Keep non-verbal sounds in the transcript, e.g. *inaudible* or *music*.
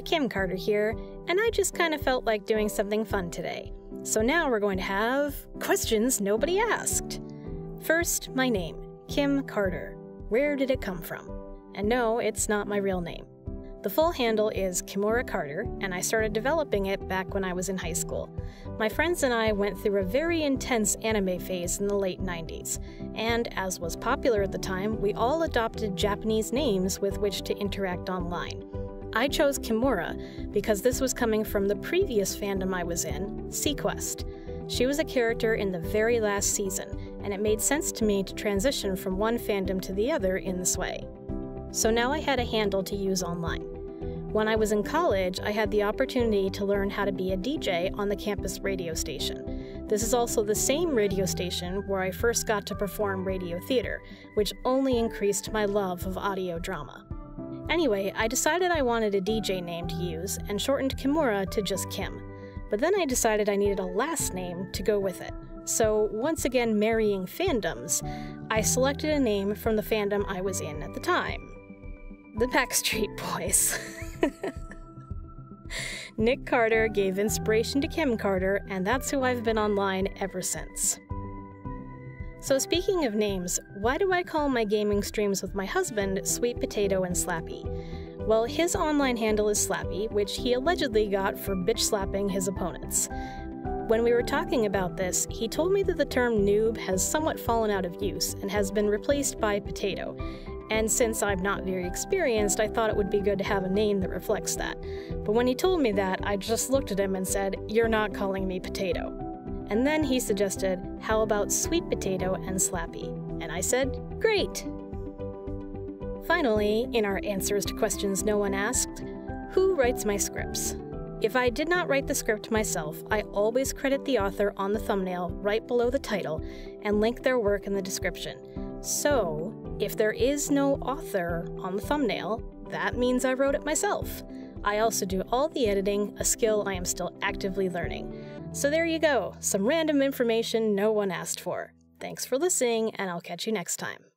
Kim Carter here, and I just kind of felt like doing something fun today. So now we're going to have questions nobody asked. First, my name, Kim Carter. Where did it come from? And no, it's not my real name. The full handle is Kimura Carter, and I started developing it back when I was in high school. My friends and I went through a very intense anime phase in the late 90s, and as was popular at the time, we all adopted Japanese names with which to interact online. I chose Kimura because this was coming from the previous fandom I was in, seaQuest. She was a character in the very last season, and it made sense to me to transition from one fandom to the other in this way. So now I had a handle to use online. When I was in college, I had the opportunity to learn how to be a DJ on the campus radio station. This is also the same radio station where I first got to perform radio theater, which only increased my love of audio drama. Anyway, I decided I wanted a DJ name to use and shortened Kimura to just Kim. But then I decided I needed a last name to go with it. So, once again marrying fandoms, I selected a name from the fandom I was in at the time the Backstreet *laughs* Boys. *laughs* Nick Carter gave inspiration to Kim Carter, and that's who I've been online ever since. So, speaking of names, why do I call my gaming streams with my husband Sweet Potato and Slappy? Well, his online handle is Slappy, which he allegedly got for bitch slapping his opponents. When we were talking about this, he told me that the term noob has somewhat fallen out of use and has been replaced by potato, and since I'm not very experienced, I thought it would be good to have a name that reflects that. But when he told me that, I just looked at him and said, You're not calling me potato. And then he suggested, How about sweet potato and slappy? And I said, Great! Finally, in our answers to questions no one asked, who writes my scripts? If I did not write the script myself, I always credit the author on the thumbnail right below the title and link their work in the description. So, if there is no author on the thumbnail, that means I wrote it myself. I also do all the editing, a skill I am still actively learning. So there you go, some random information no one asked for. Thanks for listening, and I'll catch you next time.